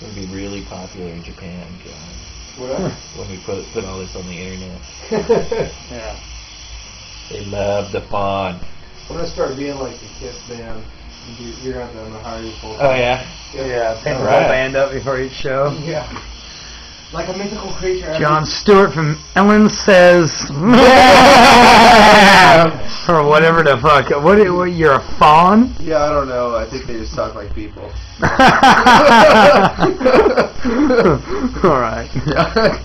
gonna be really popular in Japan, Jon. Whatever. When we put put all this on the internet, Yeah. they love the fun. I'm gonna start being like the Kiss band. You- You're gonna have to hire you full Oh yeah. Yeah, paint the Alright. whole band up before each show. Yeah. Like a mythical creature. Jon Stewart from Ellen Says, or whatever the fuck. What, what? You're a fawn? Yeah, I don't know. I think they just talk like people. All right.